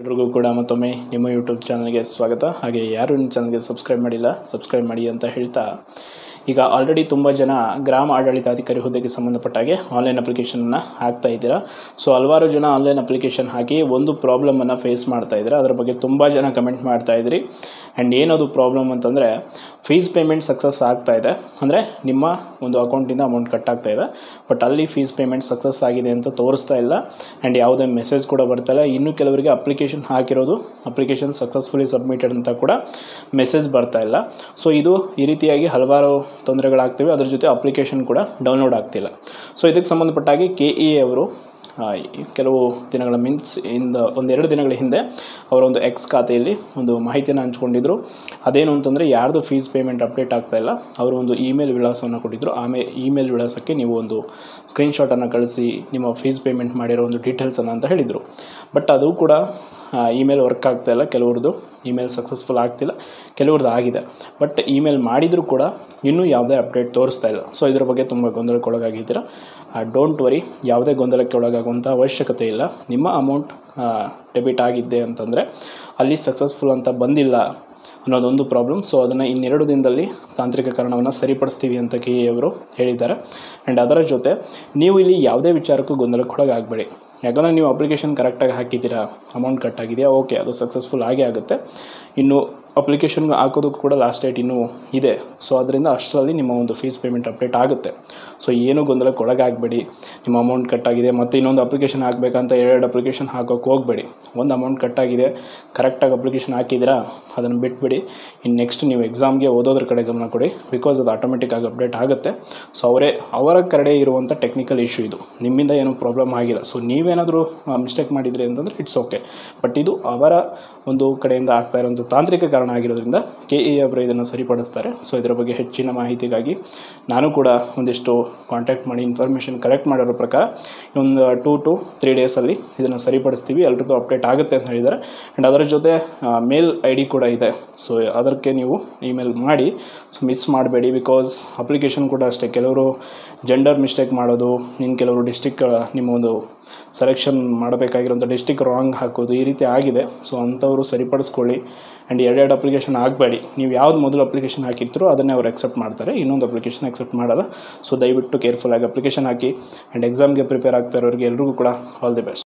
ಎಲ್ರಿಗೂ ಕೂಡ ಮತ್ತೊಮ್ಮೆ ನಿಮ್ಮ ಯೂಟ್ಯೂಬ್ ಚಾನಲ್ಗೆ ಸ್ವಾಗತ. ಹಾಗೆ ಯಾರು ನಿಮ್ಮ ಚಾನಲ್ಗೆ ಸಬ್ಸ್ಕ್ರೈಬ್ ಮಾಡಿಲ್ಲ ಸಬ್ಸ್ಕ್ರೈಬ್ ಮಾಡಿ ಅಂತ ಹೇಳ್ತಾ. ಈಗ ಆಲ್ರೆಡಿ ತುಂಬ ಜನ ಗ್ರಾಮ ಆಡಳಿತಾಧಿಕಾರಿ ಹುದ್ದೆಗೆ ಸಂಬಂಧಪಟ್ಟ ಹಾಗೆ ಆನ್ಲೈನ್ ಅಪ್ಲಿಕೇಶನನ್ನು ಹಾಕ್ತಾ ಇದ್ದೀರಾ. ಸೊ ಹಲವಾರು ಜನ ಆನ್ಲೈನ್ ಅಪ್ಲಿಕೇಶನ್ ಹಾಕಿ ಒಂದು ಪ್ರಾಬ್ಲಮನ್ನು ಫೇಸ್ ಮಾಡ್ತಾ ಇದ್ದೀರಾ. ಅದರ ಬಗ್ಗೆ ತುಂಬ ಜನ ಕಮೆಂಟ್ ಮಾಡ್ತಾ ಇದ್ರಿ. ಆ್ಯಂಡ್ ಏನದು ಪ್ರಾಬ್ಲಮ್ ಅಂತಂದರೆ ಫೀಸ್ ಪೇಮೆಂಟ್ ಸಕ್ಸಸ್ ಆಗ್ತಾ ಇದೆ. ಅಂದರೆ ನಿಮ್ಮ ಒಂದು ಅಕೌಂಟಿಂದ ಅಮೌಂಟ್ ಕಟ್ ಆಗ್ತಾ ಇದೆ. ಬಟ್ ಅಲ್ಲಿ ಫೀಸ್ ಪೇಮೆಂಟ್ ಸಕ್ಸಸ್ ಆಗಿದೆ ಅಂತ ತೋರಿಸ್ತಾ ಇಲ್ಲ. ಆ್ಯಂಡ್ ಯಾವುದೇ ಮೆಸೇಜ್ ಕೂಡ ಬರ್ತಾ ಇಲ್ಲ. ಇನ್ನೂ ಕೆಲವರಿಗೆ ಅಪ್ಲಿಕೇಶನ್ ಹಾಕಿರೋದು ಅಪ್ಲಿಕೇಶನ್ ಸಕ್ಸಸ್ಫುಲಿ ಸಬ್ಮಿಟೆಡ್ ಅಂತ ಕೂಡ ಮೆಸೇಜ್ ಬರ್ತಾ ಇಲ್ಲ. ಸೊ ಇದು ಈ ರೀತಿಯಾಗಿ ಹಲವಾರು ತೊಂದರೆಗಳಾಗ್ತಿವೆ. ಅದ್ರ ಜೊತೆ ಅಪ್ಲಿಕೇಶನ್ ಕೂಡ ಡೌನ್ಲೋಡ್ ಆಗ್ತಿಲ್ಲ. ಸೊ ಇದಕ್ಕೆ ಸಂಬಂಧಪಟ್ಟಾಗಿ ಕೆ ಇ ಅವರು ಆ, ಈ ಕೆಲವು ದಿನಗಳ ಮೀನ್ಸ್ ಇಂದ ಒಂದೆರಡು ದಿನಗಳ ಹಿಂದೆ ಅವರ ಒಂದು ಎಕ್ಸ್ ಖಾತೆಯಲ್ಲಿ ಒಂದು ಮಾಹಿತಿಯನ್ನು ಹಂಚ್ಕೊಂಡಿದ್ರು. ಅದೇನು ಅಂತಂದರೆ ಯಾರ್ದು ಫೀಸ್ ಪೇಮೆಂಟ್ ಅಪ್ಡೇಟ್ ಆಗ್ತಾ ಇಲ್ಲ, ಅವರು ಒಂದು ಇಮೇಲ್ ವಿಳಾಸವನ್ನು ಕೊಟ್ಟಿದ್ದರು ಆಮೇಲೆ ಇಮೇಲ್ ವಿಳಾಸಕ್ಕೆ ನೀವು ಒಂದು ಸ್ಕ್ರೀನ್ಶಾಟನ್ನು ಕಳಿಸಿ ನಿಮ್ಮ ಫೀಸ್ ಪೇಮೆಂಟ್ ಮಾಡಿರೋ ಒಂದು ಡೀಟೇಲ್ಸನ್ನು ಅಂತ ಹೇಳಿದರು. ಬಟ್ ಅದು ಕೂಡ ಇಮೇಲ್ ವರ್ಕ್ ಆಗ್ತಾ ಇಲ್ಲ ಕೆಲವ್ರದ್ದು ಇಮೇಲ್ ಸಕ್ಸಸ್ಫುಲ್ ಆಗ್ತಿಲ್ಲ ಕೆಲವ್ರದ್ದು ಆಗಿದೆ. ಬಟ್ ಇಮೇಲ್ ಮಾಡಿದರೂ ಕೂಡ ಇನ್ನೂ ಯಾವುದೇ ಅಪ್ಡೇಟ್ ತೋರಿಸ್ತಾ ಇಲ್ಲ. ಸೊ ಇದ್ರ ಬಗ್ಗೆ ತುಂಬ ಗೊಂದಲಕ್ಕೆ ಒಳಗಾಗಿದ್ದೀರಾ? ಡೋಂಟ್ ವರಿ ಯಾವುದೇ ಗೊಂದಲಕ್ಕೆ ಒಳಗಾಗುವಂಥ ಅವಶ್ಯಕತೆ ಇಲ್ಲ. ನಿಮ್ಮ ಅಮೌಂಟ್ ಡೆಬಿಟ್ ಆಗಿದ್ದೆ ಅಂತಂದರೆ ಅಲ್ಲಿ ಸಕ್ಸಸ್ಫುಲ್ ಅಂತ ಬಂದಿಲ್ಲ ಅನ್ನೋದೊಂದು ಪ್ರಾಬ್ಲಮ್ ಸೊ ಅದನ್ನು ಇನ್ನೆರಡು ದಿನದಲ್ಲಿ ತಾಂತ್ರಿಕ ಕಾರಣವನ್ನು ಸರಿಪಡಿಸ್ತೀವಿ ಅಂತ ಕೆ ಅವರು ಹೇಳಿದ್ದಾರೆ. ಆ್ಯಂಡ್ ಅದರ ಜೊತೆ ನೀವು ಇಲ್ಲಿ ಯಾವುದೇ ವಿಚಾರಕ್ಕೂ ಗೊಂದಲಕ್ಕೆ ಆಗಬೇಡಿ ಯಾಕಂದರೆ ನೀವು ಅಪ್ಲಿಕೇಶನ್ ಕರೆಕ್ಟಾಗಿ ಹಾಕಿದ್ದೀರಾ? ಅಮೌಂಟ್ ಕಟ್ ಆಗಿದೆಯಾ? ಓಕೆ ಅದು ಸಕ್ಸಸ್ಫುಲ್ ಆಗೇ ಆಗುತ್ತೆ. ಇನ್ನು ಅಪ್ಲಿಕೇಶನ್ ಹಾಕೋದಕ್ಕೂ ಕೂಡ ಲಾಸ್ಟ್ ಡೇಟ್ ಇನ್ನೂ ಇದೆ. ಸೊ ಅದರಿಂದ ಅಷ್ಟರಲ್ಲಿ ನಿಮ್ಮ ಒಂದು ಫೀಸ್ ಪೇಮೆಂಟ್ ಅಪ್ಡೇಟ್ ಆಗುತ್ತೆ. ಸೊ ಏನೂ ಗೊಂದಲಕ್ಕೆ ಒಳಗಾಗಬೇಡಿ. ನಿಮ್ಮ ಅಮೌಂಟ್ ಕಟ್ಟಾಗಿದೆ ಮತ್ತು ಇನ್ನೊಂದು ಅಪ್ಲಿಕೇಶನ್ ಹಾಕಬೇಕಂತ ಎರಡು ಅಪ್ಲಿಕೇಶನ್ ಹಾಕೋಕ್ಕೆ ಹೋಗಬೇಡಿ. ಒಂದು ಅಮೌಂಟ್ ಕಟ್ಟಾಗಿದೆ ಕರೆಕ್ಟಾಗಿ ಅಪ್ಲಿಕೇಶನ್ ಹಾಕಿದ್ದೀರಾ, ಅದನ್ನು ಬಿಟ್ಬಿಡಿ. ಇನ್ನು ನೆಕ್ಸ್ಟ್ ನೀವು ಎಕ್ಸಾಮ್ಗೆ ಓದೋದ್ರ ಕಡೆ ಗಮನ ಕೊಡಿ. ಬಿಕಾಸ್ ಅದು ಆಟೋಮೆಟಿಕ್ಕಾಗಿ ಅಪ್ಡೇಟ್ ಆಗುತ್ತೆ. ಸೊ ಅವರೇ, ಅವರ ಕಡೆ ಇರುವಂಥ ಟೆಕ್ನಿಕಲ್ ಇಶ್ಯೂ ಇದು. ನಿಮ್ಮಿಂದ ಏನೂ ಪ್ರಾಬ್ಲಮ್ ಆಗಿಲ್ಲ. ಸೊ ನೀವೇನಾದರೂ ಮಿಸ್ಟೇಕ್ ಮಾಡಿದ್ರಿ ಅಂತಂದರೆ ಇಟ್ಸ್ ಓಕೆ ಬಟ್ ಇದು ಅವರ ಒಂದು ಕಡೆಯಿಂದ ಆಗ್ತಾ ಒಂದು ತಾಂತ್ರಿಕ ಕಾರಣ ಆಗಿರೋದ್ರಿಂದ ಕೆ ಇ ಅವರು ಇದನ್ನು ಸರಿಪಡಿಸ್ತಾರೆ. ಸೊ ಇದರ ಬಗ್ಗೆ ಹೆಚ್ಚಿನ ಮಾಹಿತಿಗಾಗಿ ನಾನು ಕೂಡ ಒಂದಿಷ್ಟು ಕಾಂಟ್ಯಾಕ್ಟ್ ಮಾಡಿ ಇನ್ಫಾರ್ಮೇಷನ್ ಕಲೆಕ್ಟ್ ಮಾಡಿರೋ ಪ್ರಕಾರ ಒಂದು ಟೂ ಟು ತ್ರೀ ಡೇಸಲ್ಲಿ ಇದನ್ನು ಸರಿಪಡಿಸ್ತೀವಿ. ಎಲ್ರಿಗೂ ಅಪ್ಡೇಟ್ ಆಗುತ್ತೆ ಅಂತ ಹೇಳಿದ್ದಾರೆ. ಆ್ಯಂಡ್ ಅದರ ಜೊತೆ ಮೇಲ್ ಐ ಡಿ ಕೂಡ ಇದೆ. ಸೊ ಅದಕ್ಕೆ ನೀವು ಇಮೇಲ್ ಮಾಡಿ. ಮಿಸ್ ಮಾಡಬೇಡಿ ಬಿಕಾಸ್ ಅಪ್ಲಿಕೇಶನ್ ಕೂಡ ಅಷ್ಟೇ. ಕೆಲವರು ಜೆಂಡರ್ ಮಿಸ್ಟೇಕ್ ಮಾಡೋದು ಇನ್ನು ಕೆಲವರು ಡಿಸ್ಟಿಕ್ ನಿಮ್ಮ ಒಂದು ಸೆಲೆಕ್ಷನ್ ಮಾಡಬೇಕಾಗಿರೋಂಥ ಡಿಸ್ಟಿಕ್ ರಾಂಗ್ ಹಾಕೋದು ಈ ರೀತಿ ಆಗಿದೆ. ಸೊ ಅಂಥವರು ಸರಿಪಡಿಸ್ಕೊಳ್ಳಿ ಆ್ಯಂಡ್ ಎರಡೆರಡು ಅಪ್ಲಿಕೇಶನ್ ಆಗಬೇಡಿ. ನೀವು ಯಾವ್ದು ಮೊದಲು ಅಪ್ಲಿಕೇಶನ್ ಹಾಕಿದ್ರು ಅದನ್ನೇ ಅವ್ರು ಅಕ್ಸೆಪ್ಟ್ ಮಾಡ್ತಾರೆ. ಇನ್ನೊಂದು ಅಪ್ಲಿಕೇಶನ್ ಅಕ್ಸೆಪ್ಟ್ ಮಾಡಲ್ಲ. ಸೊ ದಯವಿಟ್ಟು ಕೇರ್ಫುಲ್ ಆಗಿ ಅಪ್ಲಿಕೇಶನ್ ಹಾಕಿ ಆ್ಯಂಡ್ ಎಕ್ಸಾಮ್ಗೆ ಪ್ರಿಪೇರ್ ಆಗ್ತಾ ಇರೋರಿಗೆ ಎಲ್ರಿಗೂ ಕೂಡ ಆಲ್ ದಿ ಬೆಸ್ಟ್